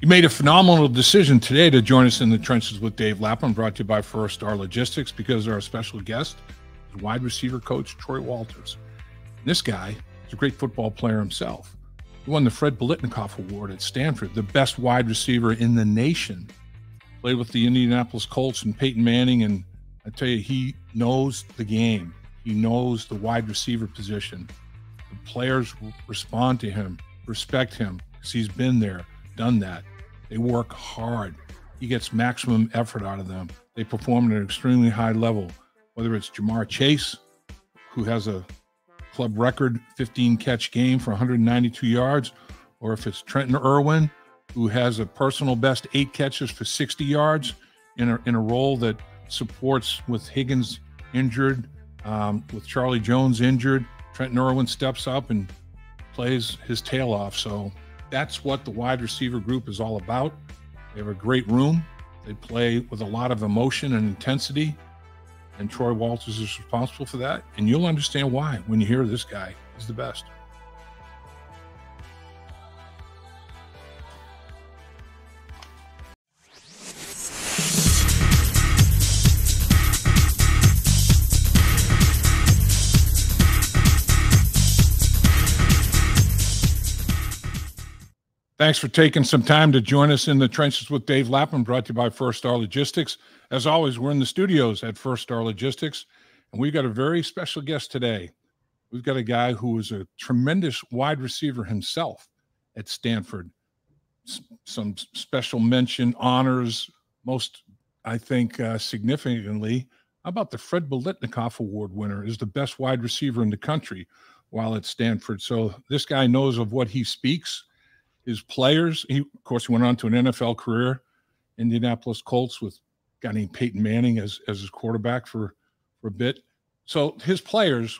You made a phenomenal decision today to join us in the trenches with Dave Lapham, brought to you by First Star Logistics, because our special guest is wide receiver coach Troy Walters. And this guy is a great football player himself. He won the Fred Biletnikoff Award at Stanford, the best wide receiver in the nation. Played with the Indianapolis Colts and Peyton Manning, and I tell you, he knows the game. He knows the wide receiver position. The players respond to him, respect him, because he's been there done that. They work hard. He gets maximum effort out of them. They perform at an extremely high level, whether it's Ja'Marr Chase, who has a club record 15 catch game for 192 yards, or if it's Trenton Irwin, who has a personal best eight catches for 60 yards in a, in a role that supports with Higgins injured, um, with Charlie Jones injured. Trenton Irwin steps up and plays his tail off. So that's what the wide receiver group is all about. They have a great room. They play with a lot of emotion and intensity. And Troy Walters is responsible for that. And you'll understand why when you hear this guy is the best. Thanks for taking some time to join us in the trenches with Dave Lapham, brought to you by First Star Logistics. As always, we're in the studios at First Star Logistics, and we've got a very special guest today. We've got a guy who is a tremendous wide receiver himself at Stanford. Some special mention honors, most, I think, uh, significantly, about the Fred Biletnikoff Award winner, is the best wide receiver in the country while at Stanford. So this guy knows of what he speaks his players. He, of course, he went on to an NFL career, Indianapolis Colts with a guy named Peyton Manning as as his quarterback for for a bit. So his players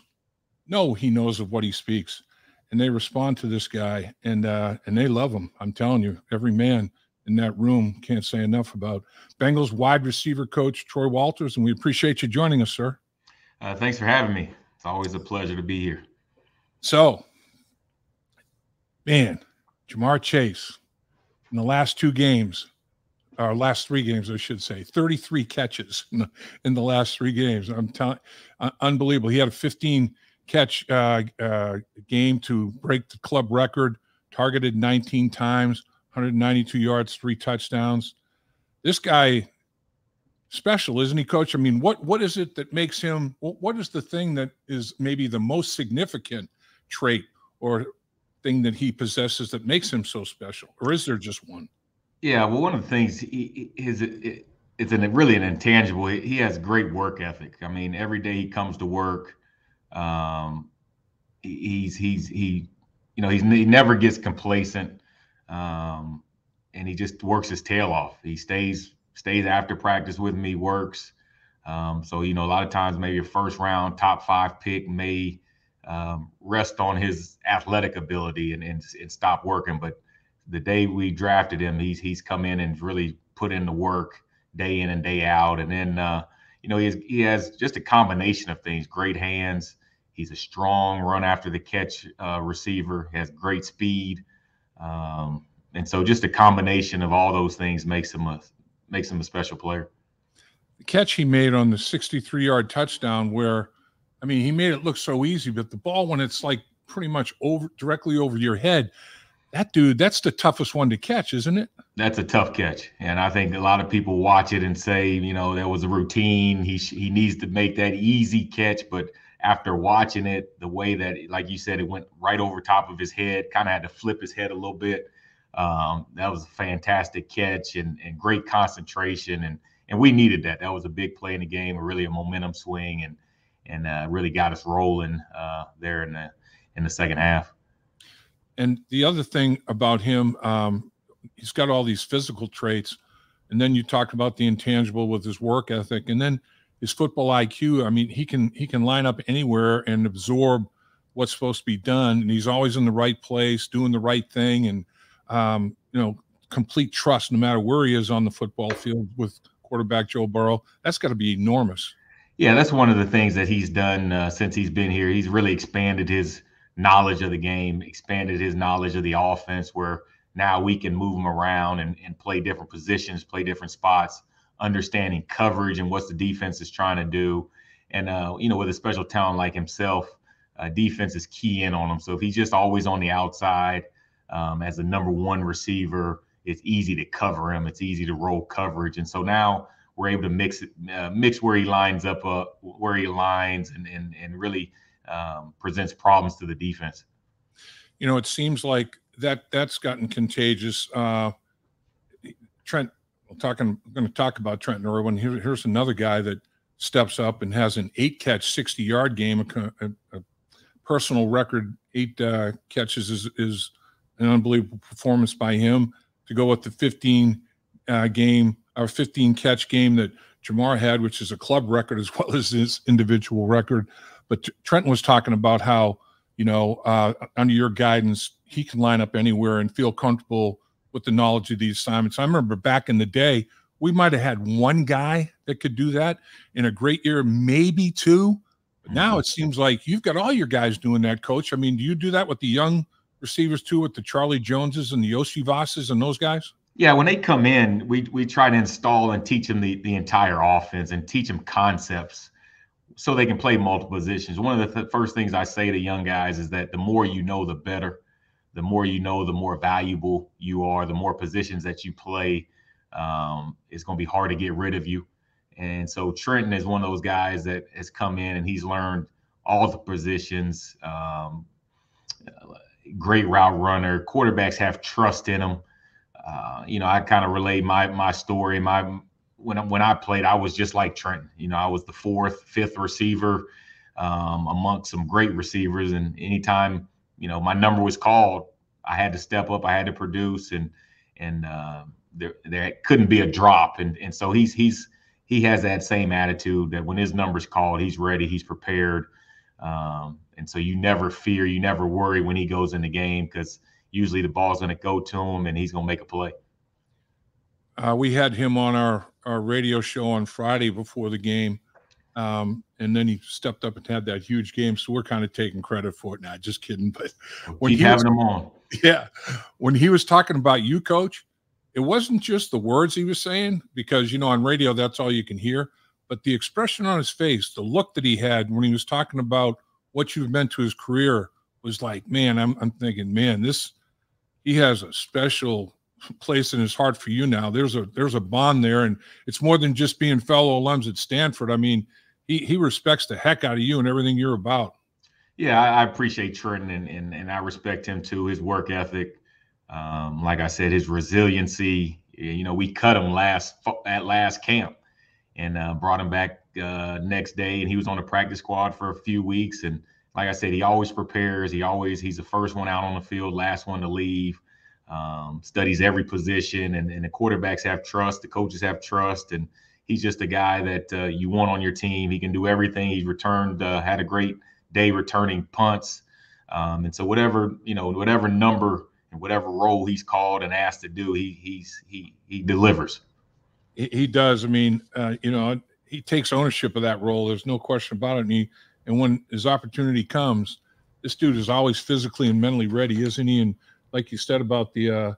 know he knows of what he speaks, and they respond to this guy, and uh, and they love him. I'm telling you, every man in that room can't say enough about Bengals wide receiver coach Troy Walters, and we appreciate you joining us, sir. Uh, thanks for having me. It's always a pleasure to be here. So, man, Ja'Marr Chase in the last two games, or last three games, I should say, 33 catches in the, in the last three games. I'm telling, uh, unbelievable. He had a 15 catch uh, uh, game to break the club record, targeted 19 times, 192 yards, three touchdowns. This guy special, isn't he, coach? I mean, what what is it that makes him what is the thing that is maybe the most significant trait or thing that he possesses that makes him so special, or is there just one? Yeah, well, one of the things he, is it, it's an, really an intangible. He has great work ethic. I mean, every day he comes to work. Um, he's he's he, you know, he's he never gets complacent, um, and he just works his tail off. He stays stays after practice with me, works. Um, so you know, a lot of times maybe a first round top five pick may um, rest on his athletic ability and, and, and stop working. But the day we drafted him, he's he's come in and really put in the work day in and day out. And then uh, you know he has, he has just a combination of things: great hands. He's a strong run after the catch uh, receiver. Has great speed, um, and so just a combination of all those things makes him a makes him a special player. The catch he made on the 63-yard touchdown, where I mean, he made it look so easy, but the ball when it's like pretty much over directly over your head, that dude, that's the toughest one to catch, isn't it? That's a tough catch, and I think a lot of people watch it and say, you know, that was a routine. He he needs to make that easy catch, but after watching it, the way that, like you said, it went right over top of his head, kind of had to flip his head a little bit. Um, that was a fantastic catch and, and great concentration, and and we needed that. That was a big play in the game, really a momentum swing, and and uh, really got us rolling uh, there in the in the second half. And the other thing about him, um, he's got all these physical traits, and then you talked about the intangible with his work ethic, and then his football IQ. I mean, he can he can line up anywhere and absorb what's supposed to be done, and he's always in the right place, doing the right thing, and um, you know, complete trust no matter where he is on the football field with quarterback Joe Burrow. That's got to be enormous. Yeah, that's one of the things that he's done uh, since he's been here. He's really expanded his knowledge of the game, expanded his knowledge of the offense, where now we can move him around and, and play different positions, play different spots, understanding coverage and what the defense is trying to do. And uh, you know, with a special talent like himself, uh, defense is key in on him. So if he's just always on the outside um, as a number one receiver, it's easy to cover him. It's easy to roll coverage. And so now we're able to mix uh, mix where he lines up, uh, where he lines, and and and really um, presents problems to the defense. You know, it seems like that that's gotten contagious. Uh, Trent, I'm talking, I'm going to talk about Trent Irwin. Here, here's another guy that steps up and has an eight catch, 60 yard game. A, a, a personal record, eight uh, catches is, is an unbelievable performance by him. To go with the 15 uh, game or 15 catch game that Ja'Marr had, which is a club record as well as his individual record. But Trenton was talking about how, you know, uh, under your guidance, he can line up anywhere and feel comfortable with the knowledge of these assignments. I remember back in the day, we might have had one guy that could do that in a great year, maybe two. But now mm-hmm. it seems like you've got all your guys doing that, coach. I mean, do you do that with the young receivers too, with the Charlie Joneses and the Iosivas's and those guys? Yeah, when they come in, we we try to install and teach them the, the entire offense and teach them concepts so they can play multiple positions. One of the th- first things I say to young guys is that the more you know, the better the more you know, the more valuable you are, the more positions that you play. Um, it's going to be hard to get rid of you. And so Trenton is one of those guys that has come in and he's learned all the positions. Um, great route runner. Quarterbacks have trust in him. Uh, you know, I kind of relate my my story. My when when I played, I was just like Trenton. You know, I was the fourth, fifth receiver um, amongst some great receivers, and anytime you know my number was called, I had to step up, I had to produce, and and uh, there there couldn't be a drop, and and so he's he's he has that same attitude that when his number's called, he's ready, he's prepared, um, and so you never fear, you never worry when he goes in the game because usually the ball's going to go to him and he's going to make a play. Uh, we had him on our our radio show on Friday before the game um, and then he stepped up and had that huge game. So we're kind of taking credit for it. Now, just kidding. But when Keep he having was, on. Yeah. When he was talking about you, coach, it wasn't just the words he was saying, because, you know, on radio, that's all you can hear. But the expression on his face, the look that he had when he was talking about what you've meant to his career was like, man, I'm, I'm thinking, man, this, he has a special place in his heart for you now. There's a, there's a bond there. And it's more than just being fellow alums at Stanford. I mean, he he respects the heck out of you and everything you're about. Yeah, I, I appreciate Trenton and, and and I respect him too. His work ethic, um, like I said, his resiliency. You know, we cut him last at last camp and uh, brought him back uh, next day, and he was on the practice squad for a few weeks. And like I said, he always prepares. He always he's the first one out on the field, last one to leave. Um, studies every position, and, and the quarterbacks have trust. The coaches have trust, and he's just a guy that uh, you want on your team. He can do everything. He's returned, uh, had a great day returning punts, um, and so whatever you know, whatever number and whatever role he's called and asked to do, he he's he he delivers. He, he does. I mean, uh, you know, he takes ownership of that role. There's no question about it. And he and when his opportunity comes, this dude is always physically and mentally ready, isn't he? And like you said about the uh,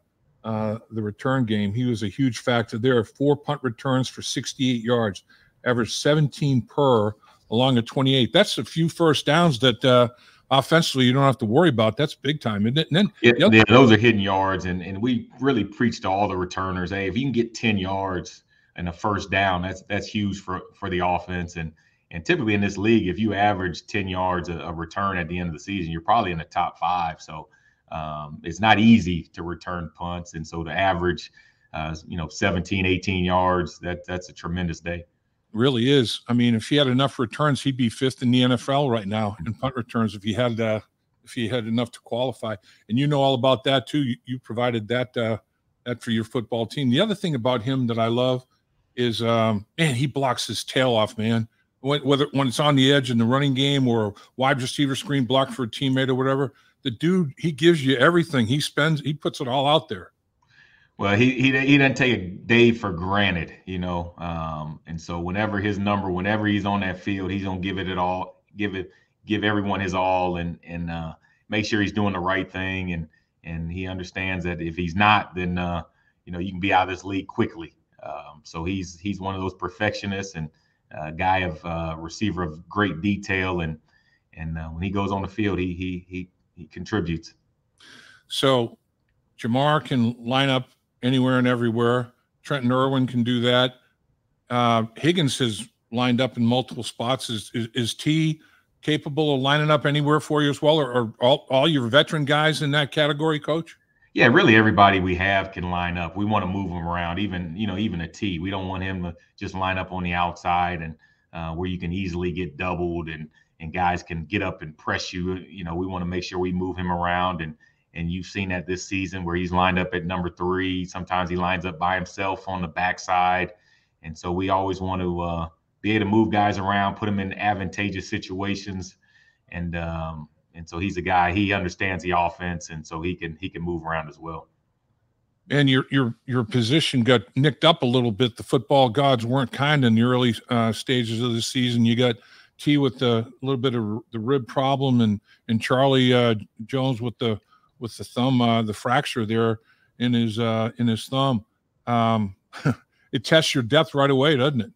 uh, the return game. He was a huge factor there. are Four punt returns for 68 yards, average 17 per along a 28. That's a few first downs that uh, offensively you don't have to worry about. That's big time, isn't it? And then yeah, the yeah, those are hidden yards, and and we really preach to all the returners. Hey, if you can get 10 yards and a first down, that's that's huge for for the offense. And and typically in this league, if you average 10 yards a, a return at the end of the season, you're probably in the top five. So um, it's not easy to return punts. And so to average, uh, you know, 17, 18 yards, that that's a tremendous day. Really is. I mean, if he had enough returns, he'd be fifth in the NFL right now in punt returns if he had uh, if he had enough to qualify. And you know all about that too. You, you provided that uh, that for your football team. The other thing about him that I love is, um, man, he blocks his tail off, man. Whether when it's on the edge in the running game or wide receiver screen block for a teammate or whatever, the dude he gives you everything. He spends he puts it all out there. Well, he he he doesn't take a day for granted, you know. Um, and so whenever his number, whenever he's on that field, he's gonna give it it all, give it, give everyone his all, and and uh, make sure he's doing the right thing. And and he understands that if he's not, then uh, you know you can be out of this league quickly. Um, so he's he's one of those perfectionists and a guy of uh, receiver of great detail, and and uh, when he goes on the field, he he he he contributes. So Ja'Marr can line up anywhere and everywhere. Trenton Irwin can do that. Uh, Higgins has lined up in multiple spots. Is, is, is Tee capable of lining up anywhere for you as well, or, or all, all your veteran guys in that category, Coach? Yeah, really everybody we have can line up. We want to move him around, even you know, even a Tee. We don't want him to just line up on the outside and uh, where you can easily get doubled and and guys can get up and press you. You know, we want to make sure we move him around and and you've seen that this season where he's lined up at number three. Sometimes he lines up by himself on the backside, and so we always want to uh, be able to move guys around, put them in advantageous situations, and um, and so he's a guy he understands the offense, and so he can he can move around as well. And your your your position got nicked up a little bit. The football gods weren't kind in the early uh, stages of the season. You got Tee with the little bit of the rib problem, and and Charlie uh, Jones with the with the thumb uh, the fracture there in his uh, in his thumb. Um, it tests your depth right away, doesn't it?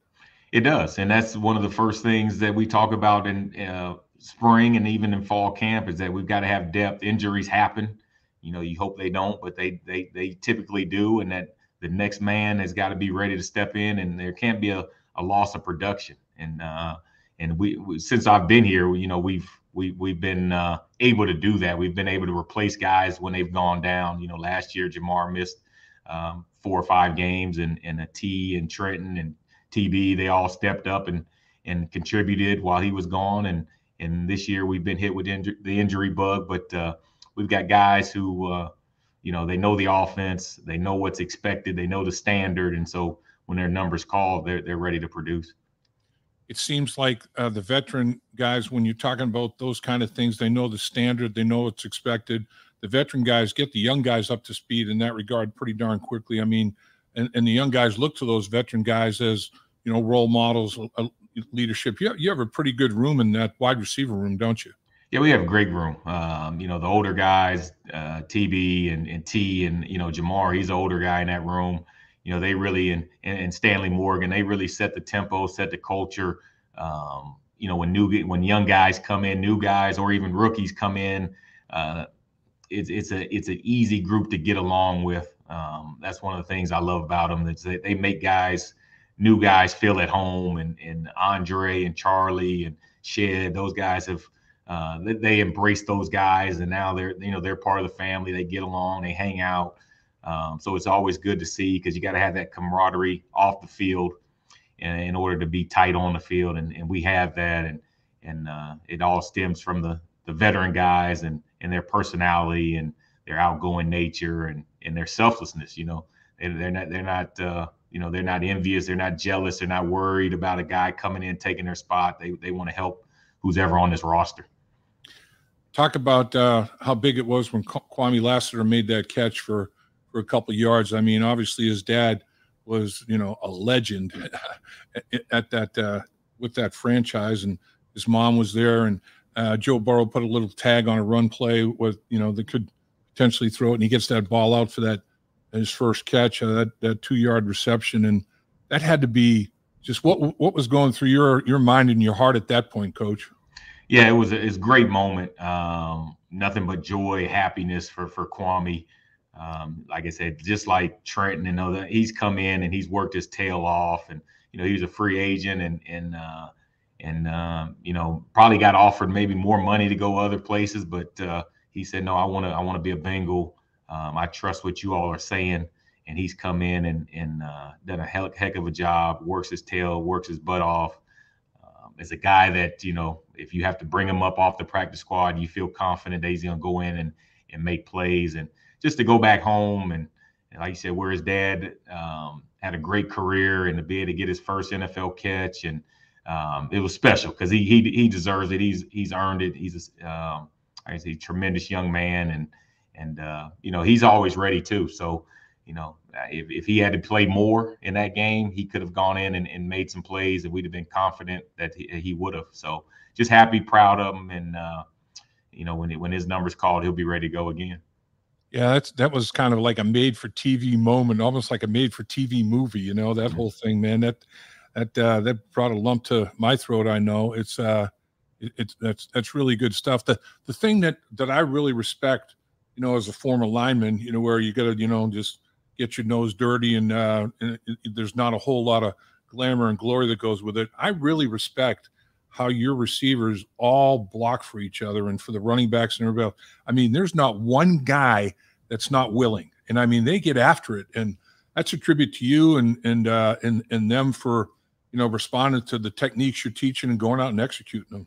It does, and that's one of the first things that we talk about in uh, spring and even in fall camp is that we've got to have depth. Injuries happen. You know, you hope they don't, but they they they typically do, and that the next man has got to be ready to step in, and there can't be a, a loss of production. And uh, and we, we since I've been here, you know, we've we we've been uh, able to do that. We've been able to replace guys when they've gone down. You know, last year Ja'Marr missed um, four or five games, and and a Tee and Trenton and TB they all stepped up and and contributed while he was gone. And and this year we've been hit with inju- the injury bug, but uh, we've got guys who, uh, you know, they know the offense, they know what's expected, they know the standard, and so when their numbers called, they're they're ready to produce. It seems like uh, the veteran guys, when you're talking about those kind of things, they know the standard, they know what's expected. The veteran guys get the young guys up to speed in that regard pretty darn quickly. I mean, and, and the young guys look to those veteran guys as you know role models, leadership. You have, you have a pretty good room in that wide receiver room, don't you? Yeah, we have a great room. Um, you know, the older guys, uh, TB and, and Tee and, you know, Ja'Marr, he's an older guy in that room. You know, they really, and, and Stanley Morgan, they really set the tempo, set the culture. Um, you know, when new, when young guys come in, new guys, or even rookies come in, uh, it's, it's a, it's an easy group to get along with. Um, that's one of the things I love about them. That they, they make guys, new guys feel at home, and and Andrei and Charlie and Shed, those guys have uh, they, they embrace those guys, and now they're you know they're part of the family. They get along, they hang out. Um, so it's always good to see because you got to have that camaraderie off the field in, in, order to be tight on the field, and, and we have that, and and uh, it all stems from the the veteran guys and and their personality and their outgoing nature and and their selflessness. You know, they, they're not they're not uh, you know they're not envious they're not jealous they're not worried about a guy coming in taking their spot. They, they want to help who's ever on this roster. Talk about uh, how big it was when kwame lassiter made that catch for for a couple yards. I mean obviously his dad was you know a legend at that uh, with that franchise and his mom was there and uh, joe burrow put a little tag on a run play with you know that could potentially throw it and he gets that ball out for that his first catch, uh, that that two yard reception, and that had to be just what what was going through your your mind and your heart at that point, Coach. Yeah, it was a, it's a great moment. Um, nothing but joy, happiness for for Kwame. Um, like I said, just like Trenton and other, he's come in and he's worked his tail off, and you know he was a free agent and and uh, and uh, you know probably got offered maybe more money to go other places, but uh, he said no, I want to I want to be a Bengal. Um, I trust what you all are saying. And he's come in and, and uh, done a heck, heck of a job, works his tail, works his butt off. Um, as a guy that, you know, if you have to bring him up off the practice squad, you feel confident that he's going to go in and, and make plays. And just to go back home and, and like you said, where his dad um, had a great career and to be able to get his first NFL catch. And um, it was special because he, he, he deserves it. He's, he's earned it. He's a, um, say, tremendous young man. And, and uh, you know he's always ready too. So you know if, if he had to play more in that game, he could have gone in and, and made some plays, and we'd have been confident that he, he would have. So just happy, proud of him, and uh, you know when when his numbers called, he'll be ready to go again. Yeah, that's that was kind of like a made for TV moment, almost like a made for TV movie. You know that whole thing, man. That that uh, that brought a lump to my throat. I know it's uh, it, it's that's that's really good stuff. The the thing that that I really respect, you know, as a former lineman, you know, where you got to you know just get your nose dirty and, uh, and it, it, there's not a whole lot of glamour and glory that goes with it. I really respect how your receivers all block for each other and for the running backs and everybody else. I mean, there's not one guy that's not willing. And I mean, they get after it. And that's a tribute to you and and uh and and them for you know responding to the techniques you're teaching and going out and executing them.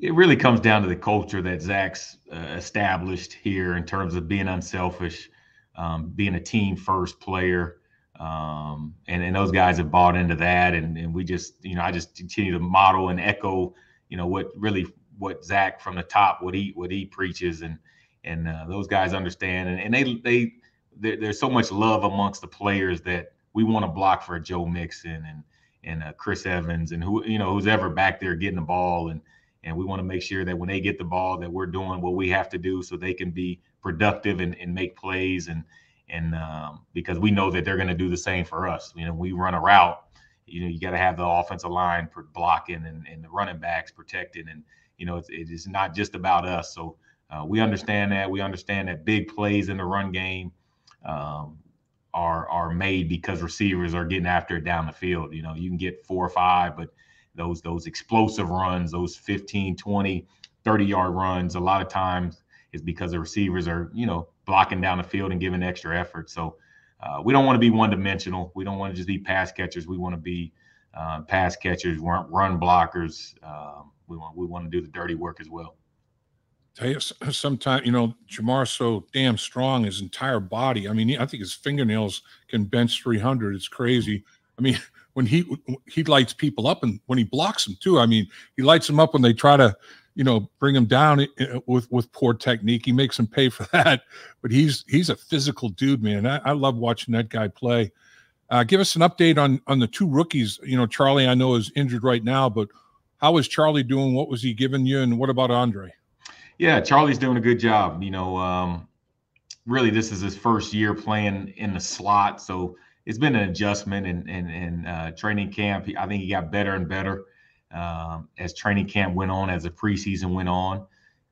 It really comes down to the culture that Zac's uh, established here in terms of being unselfish, um, being a team first player, um, and, and those guys have bought into that. And, and we just, you know, I just continue to model and echo, you know, what really what Zac from the top, what he what he preaches, and and uh, those guys understand. And, and they they there's so much love amongst the players that we want to block for Joe Mixon and and uh, Chris Evans and who you know who's ever back there getting the ball and and we want to make sure that when they get the ball that we're doing what we have to do so they can be productive and, and make plays and and um, because we know that they're going to do the same for us. You know, we run a route. You know, you got to have the offensive line for blocking and, and the running backs protecting, and you know, it's, it is not just about us. So uh, we understand that. We understand that big plays in the run game um, are are made because receivers are getting after it down the field. You know, you can get four or five, but those those explosive runs, those 15, 20, 30 yard runs, a lot of times is because the receivers are, you know, blocking down the field and giving extra effort. So uh, we don't want to be one dimensional. We don't want to just be pass catchers. We want to be uh, pass catchers, run, run blockers. Um, we want we want to do the dirty work as well. Tell you, sometimes you know Ja'Marr's so damn strong. His entire body. I mean, I think his fingernails can bench 300. It's crazy. I mean, when he he lights people up, and when he blocks them too. I mean, he lights them up when they try to you know, bring him down with with poor technique. He makes them pay for that. But he's he's a physical dude, man. I, I love watching that guy play. Uh, give us an update on on the two rookies. You know, Charlie, I know is injured right now, but how is Charlie doing? What was he giving you, and what about Andrei? Yeah, Charlie's doing a good job. You know, um, really, this is his first year playing in the slot, so it's been an adjustment. And and and uh, training camp, I think he got better and better um, as training camp went on, as the preseason went on.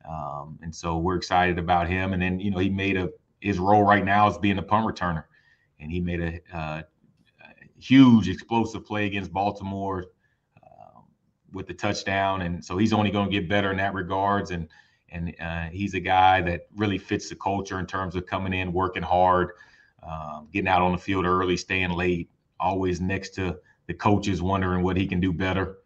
Um, and so we're excited about him. And then, you know, he made a his role right now is being a punt returner, and he made a, uh, a huge explosive play against Baltimore uh, with the touchdown. And so he's only going to get better in that regards. And and uh, he's a guy that really fits the culture in terms of coming in, working hard, um, getting out on the field early, staying late, always next to the coaches, wondering what he can do better.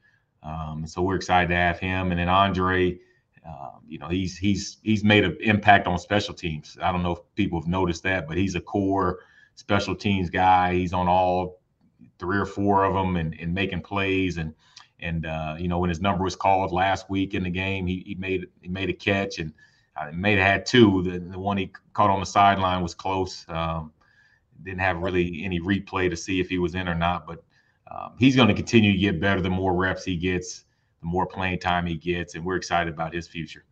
Um, so we're excited to have him. And then Andrei, uh, you know, he's he's he's made an impact on special teams. I don't know if people have noticed that, but he's a core special teams guy. He's on all three or four of them and, and making plays. And and uh, you know, when his number was called last week in the game, he, he made he made a catch and uh, have had two. The, the one he caught on the sideline was close. Um, didn't have really any replay to see if he was in or not, but um, he's going to continue to get better the more reps he gets, the more playing time he gets, and we're excited about his future.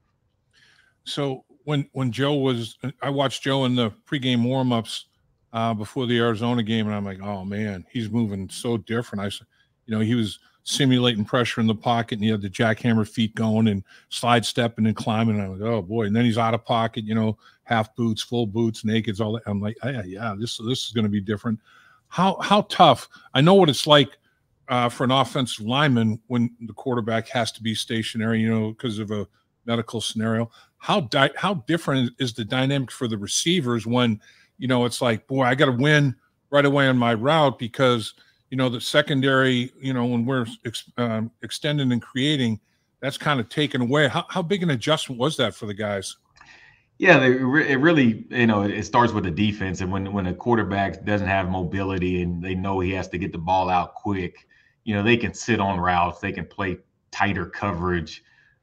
So when when Joe was, I watched Joe in the pregame warmups uh, before the Arizona game, and I'm like, oh man, he's moving so different. I, you know, he was simulating pressure in the pocket, and he had the jackhammer feet going and slide stepping and climbing. And I'm like, oh boy, and then he's out of pocket, you know, half boots, full boots, nakeds, all that. I'm like, yeah, yeah, this this is going to be different. How how tough? I know what it's like uh, for an offensive lineman when the quarterback has to be stationary, you know, because of a medical scenario. How di- how different is the dynamic for the receivers when you know it's like, boy, I got to win right away on my route because you know the secondary, you know, when we're ex- um, extending and creating, that's kind of taken away. How how big an adjustment was that for the guys? Yeah, it really, you know, it starts with the defense, and when when a quarterback doesn't have mobility and they know he has to get the ball out quick, you know, they can sit on routes, they can play tighter coverage,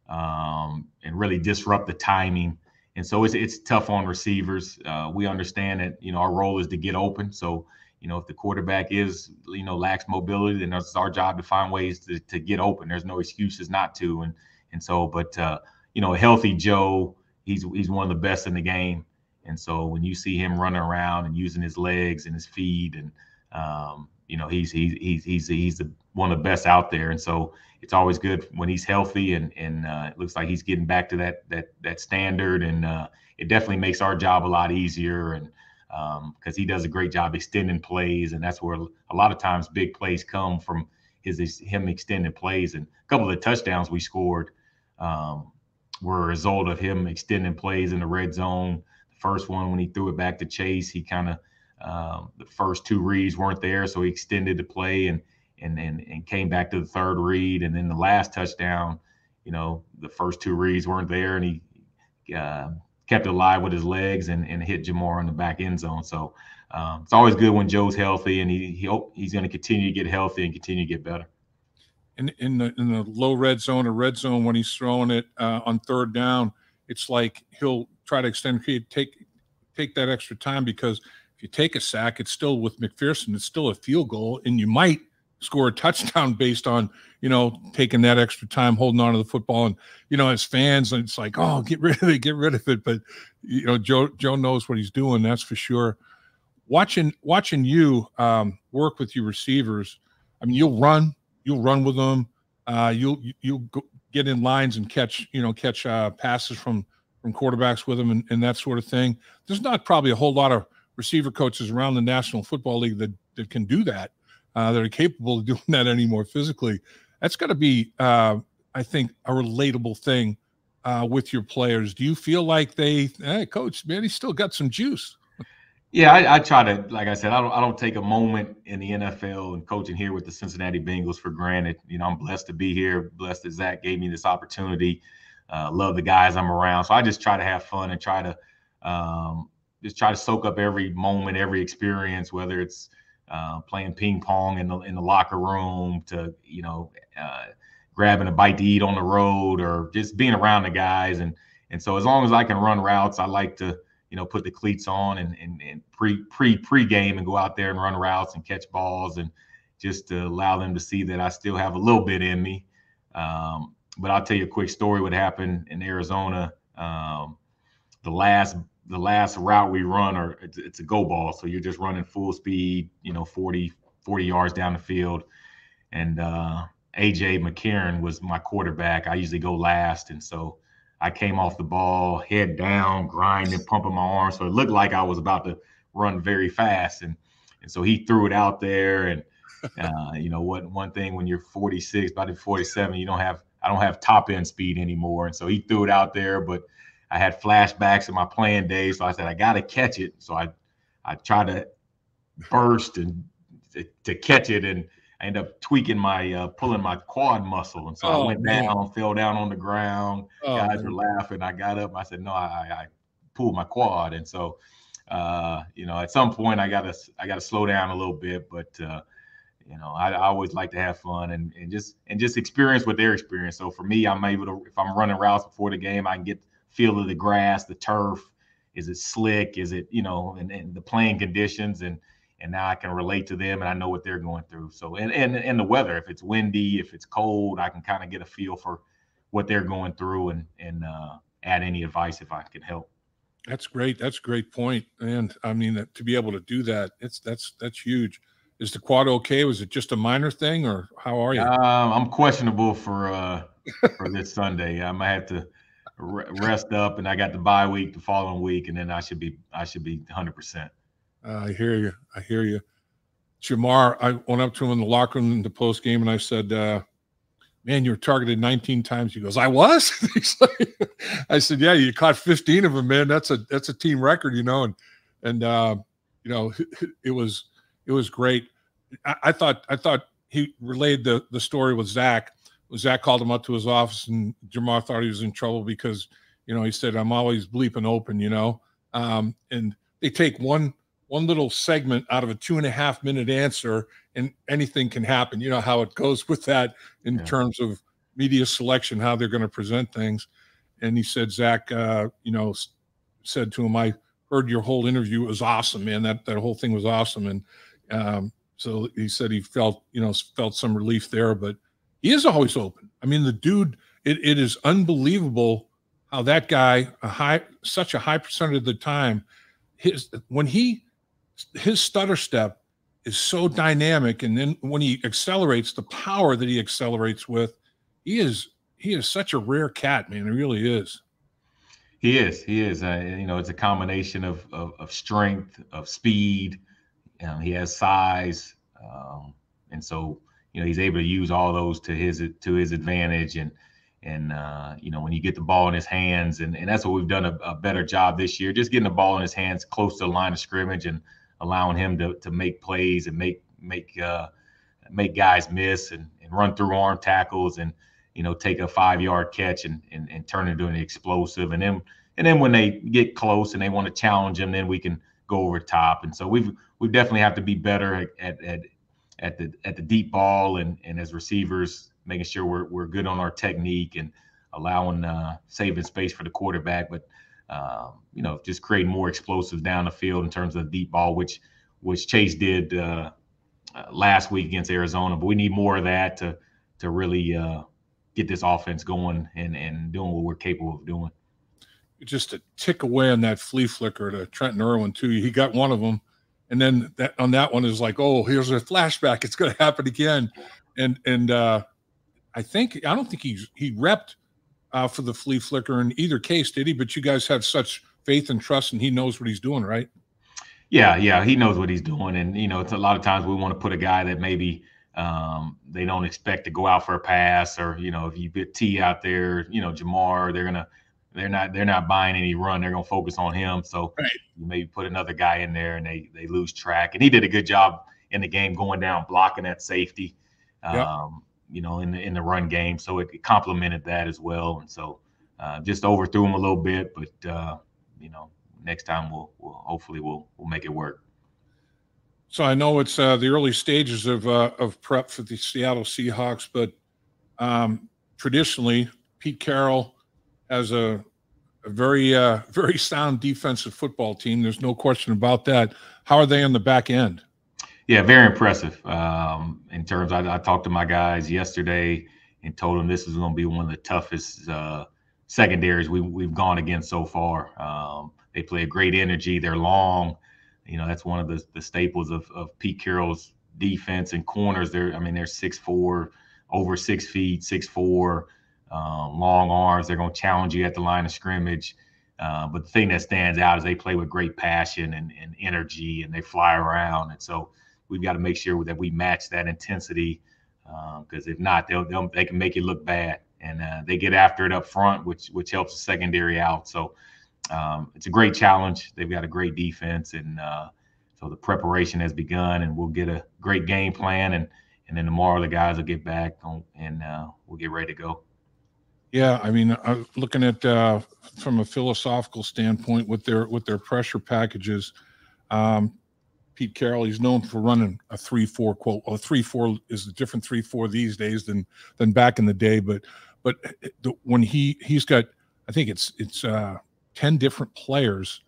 um, and really disrupt the timing. And so it's it's tough on receivers. Uh, we understand that you know our role is to get open. So you know if the quarterback is you know lacks mobility, then it's our job to find ways to to get open. There's no excuses not to. And and so, but uh, you know, a healthy Joe he's he's one of the best in the game, And so when you see him running around and using his legs and his feet, and um, you know he's he's he's he's he's the, one of the best out there. And so it's always good when he's healthy and and uh, it looks like he's getting back to that that that standard. And uh, it definitely makes our job a lot easier. And because um, he does a great job extending plays, and that's where a lot of times big plays come from his, his him extending plays. And a couple of the touchdowns we scored um, were a result of him extending plays in the red zone. The first one when he threw it back to Chase, he kind of um, the first two reads weren't there, so he extended the play and and and and came back to the third read, and then the last touchdown, you know, the first two reads weren't there, and he uh, kept it alive with his legs and, and hit Ja'Marr in the back end zone. So um, it's always good when Joe's healthy, and he, he he's going to continue to get healthy and continue to get better. In in the in the low red zone or red zone when he's throwing it uh, on third down, it's like he'll try to extend take take that extra time because if you take a sack, it's still with McPherson, it's still a field goal, and you might score a touchdown based on you know taking that extra time holding on to the football. And you know as fans it's like oh get rid of it get rid of it. But you know joe joe knows what he's doing that's for sure. Watching watching you um, work with your receivers i mean you'll run you'll run with them. Uh, you'll you'll go, get in lines and catch you know catch uh, passes from from quarterbacks with them and, and that sort of thing. There's not probably a whole lot of receiver coaches around the national football league that that can do that uh, that are capable of doing that anymore physically. That's got to be, uh, I think, a relatable thing uh, with your players. Do you feel like they, hey, coach, man, he's still got some juice? Yeah, I, I, try to, like I said, I don't, I don't take a moment in the NFL and coaching here with the Cincinnati Bengals for granted. You know, I'm blessed to be here, blessed that Zac gave me this opportunity. Uh, love the guys I'm around, so I just try to have fun and try to um, just try to soak up every moment, every experience, whether it's uh, playing ping pong in the in the locker room to you know uh, grabbing a bite to eat on the road or just being around the guys and and so as long as I can run routes, I like to you know put the cleats on and and, and pre pre pre game and go out there and run routes and catch balls and just to allow them to see that I still have a little bit in me. Um, but I'll tell you a quick story. What happened in Arizona? Um, the last the last route we run or it's, it's, a go ball. So you're just running full speed you know 40 40 yards down the field. And uh, aj mccarron was my quarterback. I usually go last. And so i came off the ball head down grinding pumping my arms so it looked like i was about to run very fast. And and so he threw it out there. And uh, you know what? One thing when you're 46 about to 47 you don't have i don't have top end speed anymore. And so he threw it out there but I had flashbacks of my playing days, so I said I got to catch it. So I I tried to burst and to, to catch it, and I ended up tweaking my uh, pulling my quad muscle, and so oh, I went man. down, fell down on the ground. Oh, Guys man. were laughing. I got up. I said, "No, I, I pulled my quad," and so uh, you know, at some point I gotta I gotta slow down a little bit, but uh, you know, I, I, always like to have fun and, and just and just experience what they're experiencing. So for me, I'm able to if I'm running routes before the game, I can get feel of the grass, the turf. Is it slick? Is it, you know, and, and the playing conditions and and now I can relate to them and I know what they're going through. So and and and the weather, if it's windy, if it's cold, I can kind of get a feel for what they're going through and and uh, add any advice if I can help. That's great. That's a great point. And I mean to be able to do that, it's that's that's huge. Is the quad okay? Was it just a minor thing, or how are you? Um, I'm questionable for uh, for this Sunday. I might have to rest up, and I got the bye week the following week, and then I should be I should be 100. Uh, percent I hear you. I hear you. Ja'Marr, I went up to him in the locker room in the post game, and I said, uh, "Man, you were targeted 19 times." He goes, "I was." I said, "Yeah, you caught 15 of them, man. That's a that's a team record, you know." And and uh, you know, it was it was great. I, I thought I thought he relayed the the story with Zac Zac called him up to his office, and Ja'Marr thought he was in trouble because, you know, he said, "I'm always bleeping open," you know. Um, and they take one one little segment out of a two and a half minute answer, and anything can happen. You know how it goes with that in yeah. terms of media selection, how they're going to present things. And he said, Zac, uh, you know, said to him, "I heard your whole interview it was awesome, man. That that whole thing was awesome." And um, so he said he felt, you know, felt some relief there, but he is always open. I mean, the dude, it, it is unbelievable how that guy a high such a high percentage of the time his when he his stutter step is so dynamic and then when he accelerates the power that he accelerates with he is he is such a rare cat man. He really is. He is he is. Uh, you know it's a combination of of, of strength of speed um, he has size um, and so you know he's able to use all those to his to his advantage. And and uh, you know when you get the ball in his hands and, and that's what we've done a, a, better job this year just getting the ball in his hands close to the line of scrimmage and allowing him to, to make plays and make make uh, make guys miss and, and run through arm tackles and you know take a five yard catch and, and and turn it into an explosive. And then and then when they get close and they want to challenge him then we can go over top. And so we've we definitely have to be better at at at the at the deep ball and and as receivers making sure we're we're good on our technique and allowing uh, saving space for the quarterback, but um, you know just creating more explosives down the field in terms of the deep ball, which which Chase did uh, uh, last week against Arizona. But we need more of that to to really uh, get this offense going and and doing what we're capable of doing. Just to tick away on that flea flicker to Trenton Irwin too. He got one of them, and then that on that one is like, oh, here's a flashback. It's going to happen again, and and uh, I think I don't think he's he repped uh, for the flea flicker in either case, did he? But you guys have such faith and trust, and he knows what he's doing, right? Yeah, yeah, he knows what he's doing, and you know, it's a lot of times we want to put a guy that maybe um, they don't expect to go out for a pass, or you know, if you put Tee out there, you know, Ja'Marr, they're gonna they're not they're not buying any run. They're gonna focus on him. So right. you maybe put another guy in there, and they they lose track. And he did a good job in the game going down blocking that safety. Yep. Um, you know, in the in the run game. So it, complemented that as well. And so uh, just overthrew him a little bit, but uh, you know, next time we'll, we'll hopefully we'll we'll make it work. So I know it's uh, the early stages of uh, of prep for the Seattle Seahawks, but um, traditionally Pete Carroll has a, a very uh, very sound defensive football team. There's no question about that. How are they on the back end? Yeah, very impressive. Um, in terms, I, I, talked to my guys yesterday and told them this is going to be one of the toughest uh, secondaries we, we've gone against so far. Um, they play a great energy. They're long. You know, that's one of the, the staples of, of Pete Carroll's defense and corners. They're, I mean, they're six four, over six feet, six four, um, long arms. They're going to challenge you at the line of scrimmage. Uh, but the thing that stands out is they play with great passion and, and energy, and they fly around. And so we've got to make sure that we match that intensity because um, if not, they'll, they'll, they can make it look bad, and uh, they get after it up front, which which helps the secondary out. So um, it's a great challenge. They've got a great defense, and uh, so the preparation has begun, and we'll get a great game plan, and and then tomorrow the guys will get back on, and uh, we'll get ready to go. Yeah, I mean, uh, looking at uh, from a philosophical standpoint with their with their pressure packages, um, Pete Carroll. He's known for running a three-four quote. Well, three-four is a different three-four these days than than back in the day. But but the, when he he's got, I think it's it's uh, ten different players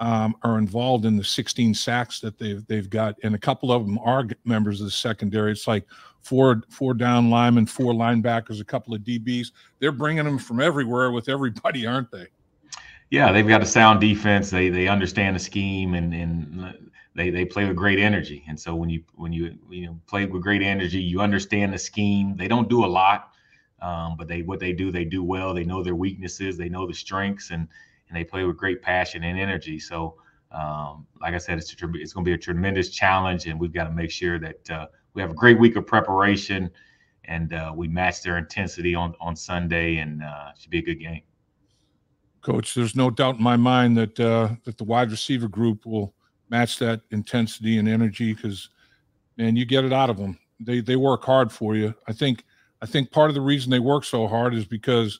um, are involved in the 16 sacks that they've they've got, and a couple of them are members of the secondary. It's like four four down linemen, four linebackers, a couple of DBs. They're bringing them from everywhere with everybody, aren't they? Yeah, they've got a sound defense. They they understand the scheme and and they they play with great energy. And so when you when you you know play with great energy, you understand the scheme. They don't do a lot, um, but they what they do they do well. They know their weaknesses, they know the strengths, and and they play with great passion and energy. So um, like I said, it's a, it's going to be a tremendous challenge, and we've got to make sure that uh, we have a great week of preparation, and uh, we match their intensity on on Sunday, and uh, it should be a good game. Coach, there's no doubt in my mind that uh, that the wide receiver group will match that intensity and energy because man you get it out of them they they work hard for you i think i think part of the reason they work so hard is because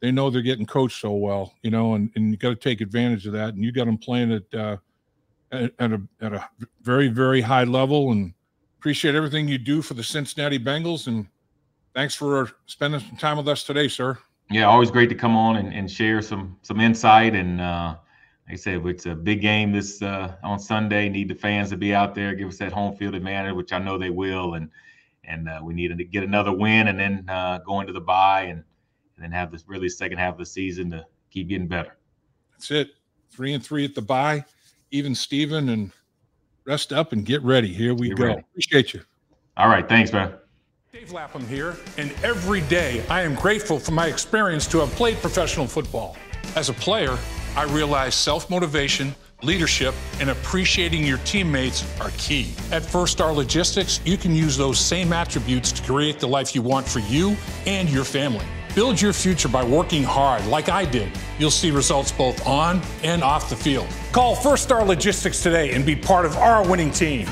they know they're getting coached so well you know and, and you got to take advantage of that and you got them playing at, uh, at, a at a very very high level and appreciate everything you do for the cincinnati bengals and thanks for spending some time with us today sir yeah always great to come on and, and share some some insight and uh like I said, it's a big game this uh, on Sunday. Need the fans to be out there, give us that home field advantage, which I know they will, and and uh, we need to get another win, and then uh, go into the bye, and, and then have this really second half of the season to keep keep getting better. That's it. Three and three at the bye. Even Steven and rest up and get ready. Here we get go. Ready. Appreciate you. All right. Thanks, man. Dave Lapham here, and every day I am grateful for my experience to have played professional football. As a player, I realize self motivation, leadership, and appreciating your teammates are key. At First Star Logistics, you can use those same attributes to create the life you want for you and your family. Build your future by working hard like I did. You'll see results both on and off the field. Call First Star Logistics today and be part of our winning team.